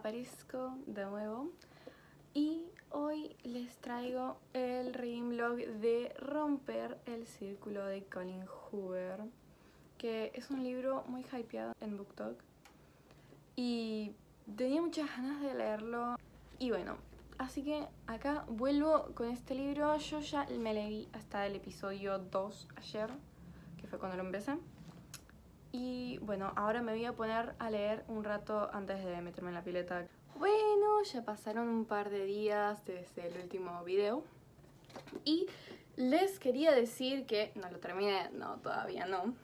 aparezco de nuevo. Y hoy les traigo el reading blog de Romper el Círculo de Colin Hoover que es un libro muy hypeado en BookTok. Y tenía muchas ganas de leerlo. Y bueno, así que acá vuelvo con este libro, yo ya me leí hasta el episodio 2 ayer, que fue cuando lo empecé y bueno, ahora me voy a poner a leer un rato antes de meterme en la pileta. Bueno, ya pasaron un par de días desde el último video. Y les quería decir que no lo terminé, no, todavía no.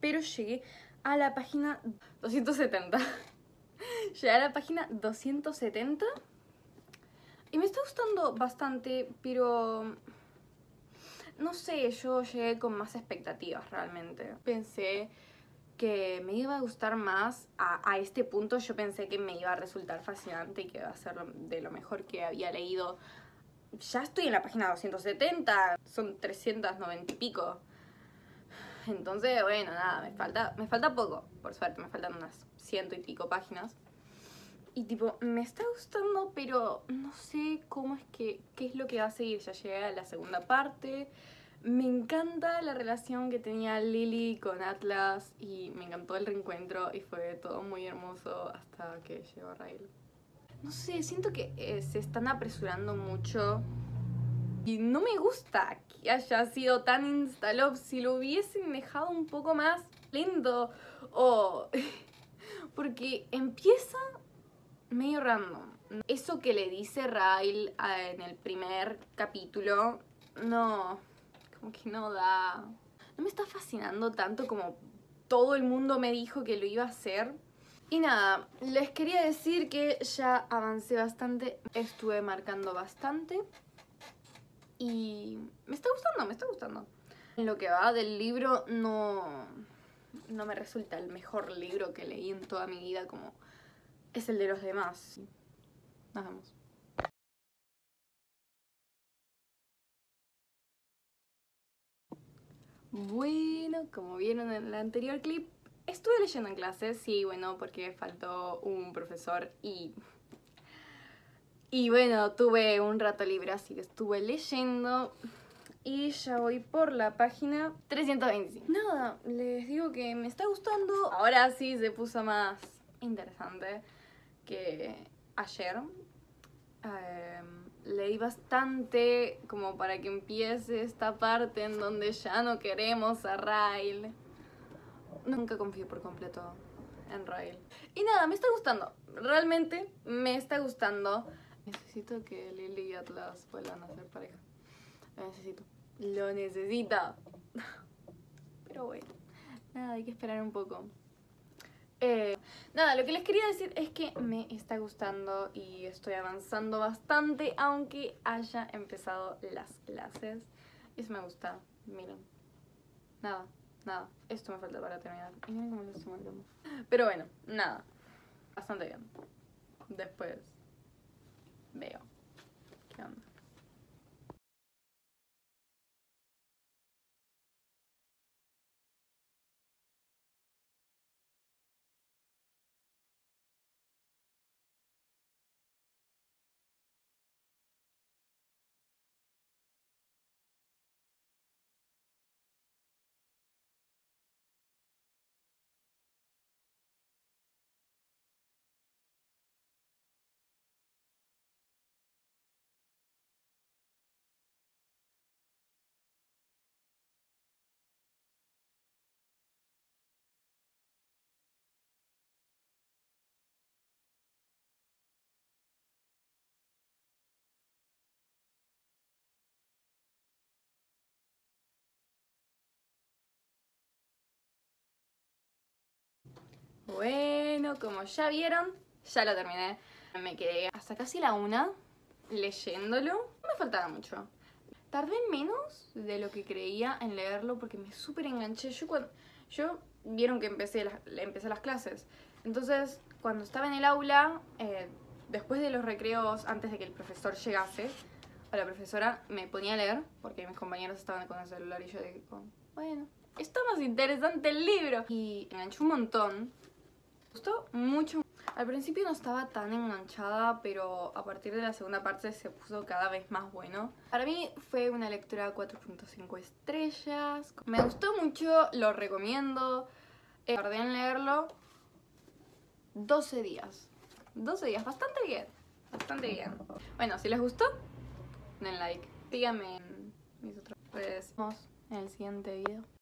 Pero llegué a la página 270. llegué a la página 270. Y me está gustando bastante, pero... No sé, yo llegué con más expectativas realmente. Pensé que me iba a gustar más. A, este punto yo pensé que me iba a resultar fascinante y que iba a ser de lo mejor que había leído. Ya estoy en la página 270, son 390 y pico. Entonces, bueno, nada, me falta, me falta poco, por suerte, me faltan unas ciento y pico páginas. Y tipo, me está gustando, pero no sé cómo es que, qué es lo que va a seguir. Ya llegué a la segunda parte. Me encanta la relación que tenía Lily con Atlas y me encantó el reencuentro y fue todo muy hermoso hasta que llegó Rail. No sé, siento que eh, se están apresurando mucho y no me gusta que haya sido tan instalop. Si lo hubiesen dejado un poco más lento o... porque empieza medio random. Eso que le dice Rail eh, en el primer capítulo, no que no da... No me está fascinando tanto como todo el mundo me dijo que lo iba a hacer. Y nada, les quería decir que ya avancé bastante, estuve marcando bastante y me está gustando, me está gustando. En lo que va del libro no, no me resulta el mejor libro que leí en toda mi vida como es el de los demás. Nos vemos. Bueno, como vieron en el anterior clip, estuve leyendo en clases, sí, bueno, porque faltó un profesor y... Y bueno, tuve un rato libre, así que estuve leyendo y ya voy por la página 325. Nada, les digo que me está gustando. Ahora sí se puso más interesante que ayer. Eh, leí bastante como para que empiece esta parte en donde ya no queremos a Rail. Nunca confío por completo en Rail. Y nada, me está gustando. Realmente me está gustando. Necesito que Lily y Atlas vuelvan a ser pareja. Lo necesito. Lo necesito. Pero bueno, nada, hay que esperar un poco. Eh, nada, lo que les quería decir es que me está gustando y estoy avanzando bastante, aunque haya empezado las clases. Eso me gusta, miren. Nada, nada. Esto me falta para terminar. Miren cómo lo estoy. Pero bueno, nada. Bastante bien. Después veo Bueno, como ya vieron, ya lo terminé. Me quedé hasta casi la una leyéndolo. No me faltaba mucho. Tardé menos de lo que creía en leerlo porque me súper enganché. Yo, cuando, yo vieron que empecé las, empecé las clases. Entonces, cuando estaba en el aula, eh, después de los recreos, antes de que el profesor llegase, a la profesora me ponía a leer, porque mis compañeros estaban con el celular y yo digo, bueno, está más interesante el libro. Y enganché un montón gustó mucho. Al principio no estaba tan enganchada, pero a partir de la segunda parte se puso cada vez más bueno. Para mí fue una lectura 4.5 estrellas. Me gustó mucho, lo recomiendo. Eh, tardé en leerlo 12 días. 12 días, bastante bien. Bastante bien. Bueno, si les gustó, den like. Síganme en mis redes. Nos vemos en el siguiente video.